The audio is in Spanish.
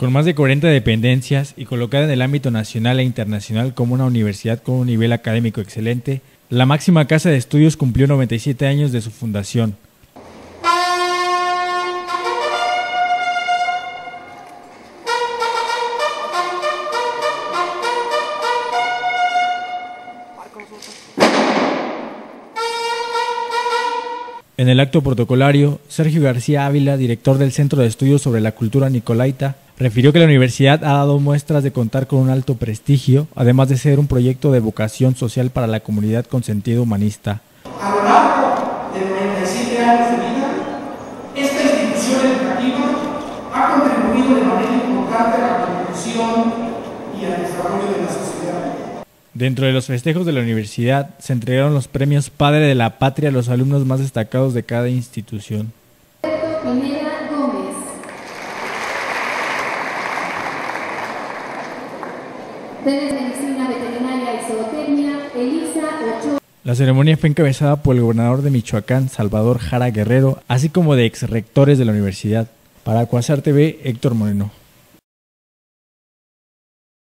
Con más de 40 dependencias y colocada en el ámbito nacional e internacional como una universidad con un nivel académico excelente, la máxima casa de estudios cumplió 97 años de su fundación. En el acto protocolario, Sergio García Ávila, director del Centro de Estudios sobre la Cultura Nicolaita, refirió que la universidad ha dado muestras de contar con un alto prestigio, además de ser un proyecto de vocación social para la comunidad con sentido humanista. A lo largo de 97 años de vida, esta institución educativa ha contribuido de manera importante a la construcción y al desarrollo de la sociedad. Dentro de los festejos de la universidad se entregaron los premios Padre de la Patria a los alumnos más destacados de cada institución. La ceremonia fue encabezada por el gobernador de Michoacán, Salvador Jara Guerrero, así como de ex rectores de la universidad. Para Cuasar TV, Héctor Moreno.